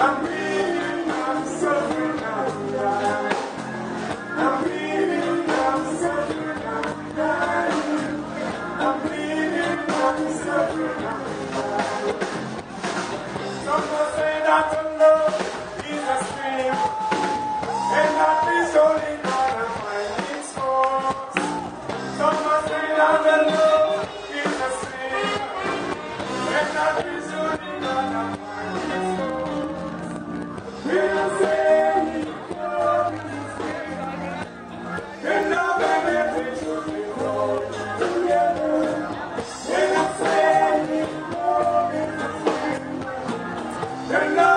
I'm here. Turn